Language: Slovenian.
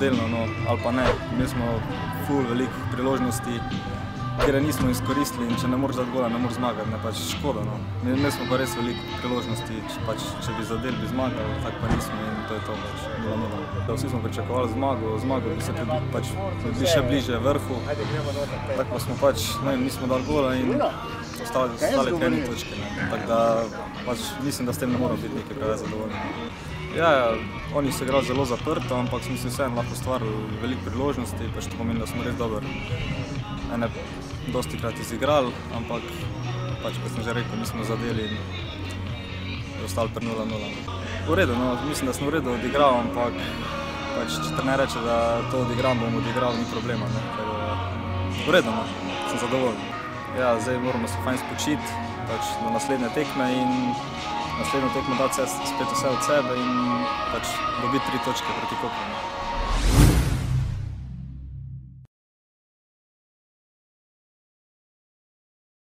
delno, no, ali pa ne. Mi smo ful veliko priložnosti, kjer nismo izkoristili in če ne moreš dati gola, ne moreš zmagati, ne pač škoda. No. Mi, mi smo pa res veliko priložnosti, če, pač, če bi zadeli, bi zmagali, tako pa nismo in to je to pač. Bila nula. Vsi smo pričakovali zmago, zmago bi se pri, pač, bi še bliže vrhu, tako pa smo pač, ne nismo dali gola in ostali, ostali tri točke. Ne. Tako da pač, mislim, da s tem ne moramo biti nekaj preveč zadovoljni. Ja, ja, oni so igrali zelo zaprto, ampak smo si vseeno lahko ustvarili veliko priložnosti, pač to pomeni, da smo res dobro ene dosti krat izigrali, ampak pač, kot sem že rekel, nismo zadeli in je ostalo pri 0-0. V redu, no, mislim, da sem v redu odigral, ampak pač, če trener reče, da to odigram, bom odigral, ni problema. Ne, ker, v redu, no, sem zadovoljen. Ja, zdaj moramo se fajn spočiti pač, do naslednje tekme in naslednjo tekmo dati spet vse od sebe in pač dobiti tri točke proti Kopru.